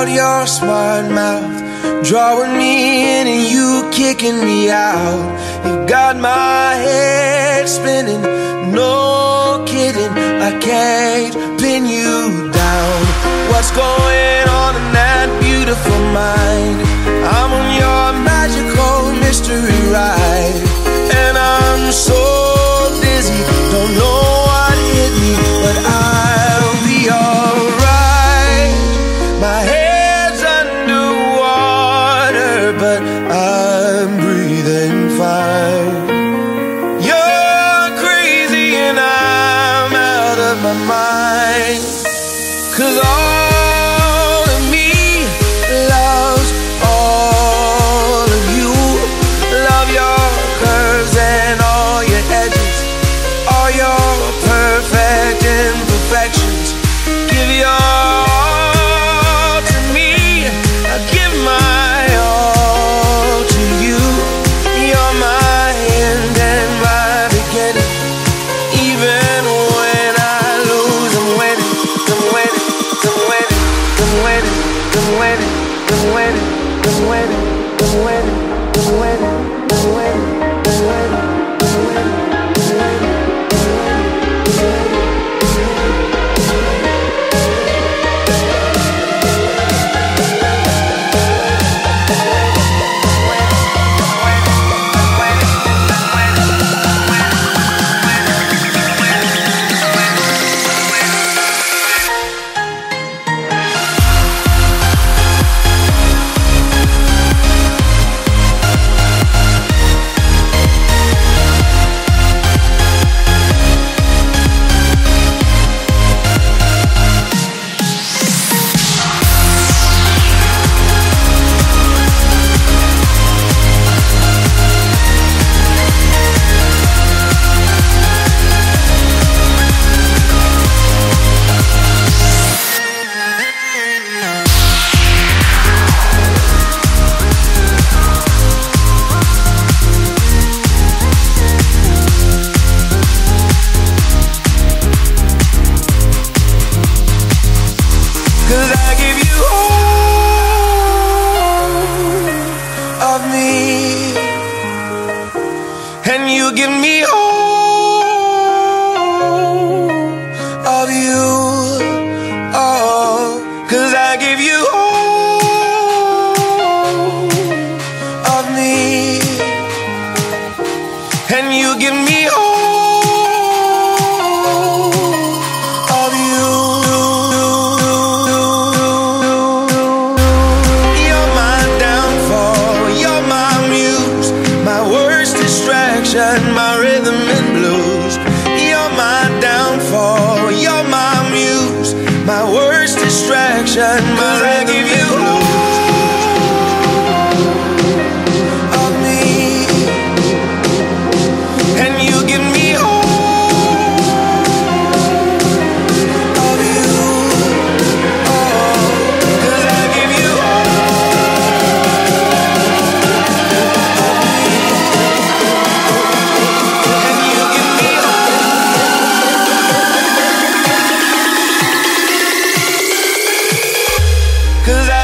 out your smart mouth, drawing me in and you kicking me out. You've got my head spinning, no kidding, I can't pin you down. my mind and you give me all Cause I